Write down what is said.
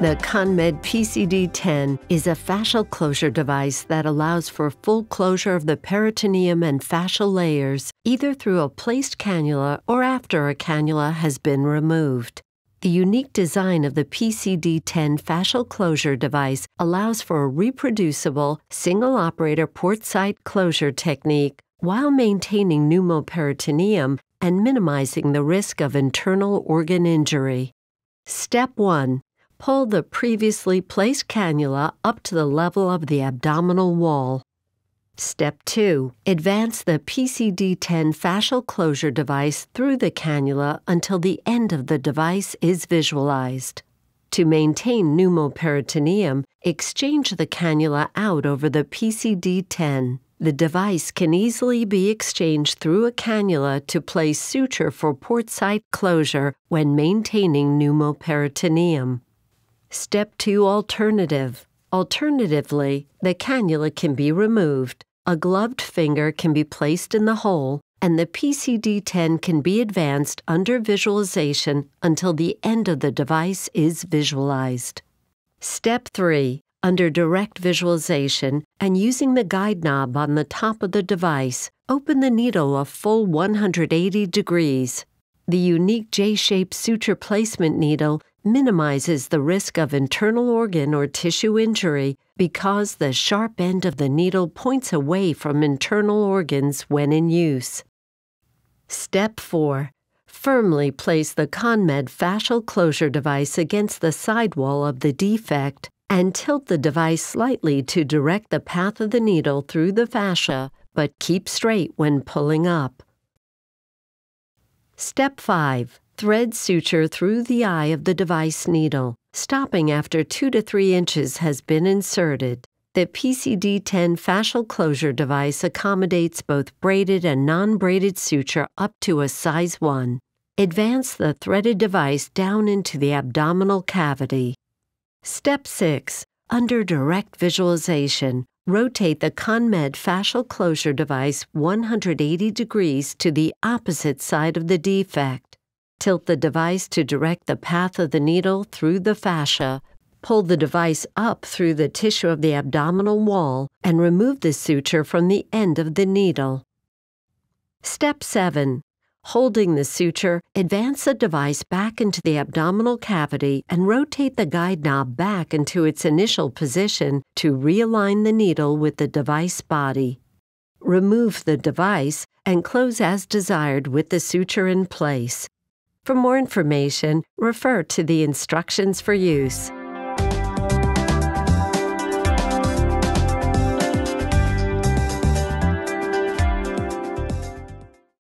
The ConMed PCD10 is a fascial closure device that allows for full closure of the peritoneum and fascial layers, either through a placed cannula or after a cannula has been removed. The unique design of the PCD10 fascial closure device allows for a reproducible, single operator port site closure technique while maintaining pneumoperitoneum and minimizing the risk of internal organ injury. Step 1 Pull the previously placed cannula up to the level of the abdominal wall. Step 2. Advance the PCD10 fascial closure device through the cannula until the end of the device is visualized. To maintain pneumoperitoneum, exchange the cannula out over the PCD10. The device can easily be exchanged through a cannula to place suture for port site closure when maintaining pneumoperitoneum. Step 2 Alternative Alternatively, the cannula can be removed, a gloved finger can be placed in the hole, and the PCD 10 can be advanced under visualization until the end of the device is visualized. Step 3 Under direct visualization and using the guide knob on the top of the device, open the needle a full 180 degrees. The unique J shaped suture placement needle minimizes the risk of internal organ or tissue injury because the sharp end of the needle points away from internal organs when in use. Step 4. Firmly place the ConMed fascial closure device against the sidewall of the defect and tilt the device slightly to direct the path of the needle through the fascia, but keep straight when pulling up. Step 5. Thread suture through the eye of the device needle, stopping after 2 to 3 inches has been inserted. The PCD10 fascial closure device accommodates both braided and non braided suture up to a size 1. Advance the threaded device down into the abdominal cavity. Step 6. Under direct visualization, rotate the ConMed fascial closure device 180 degrees to the opposite side of the defect. Tilt the device to direct the path of the needle through the fascia. Pull the device up through the tissue of the abdominal wall and remove the suture from the end of the needle. Step 7. Holding the suture, advance the device back into the abdominal cavity and rotate the guide knob back into its initial position to realign the needle with the device body. Remove the device and close as desired with the suture in place. For more information, refer to the instructions for use.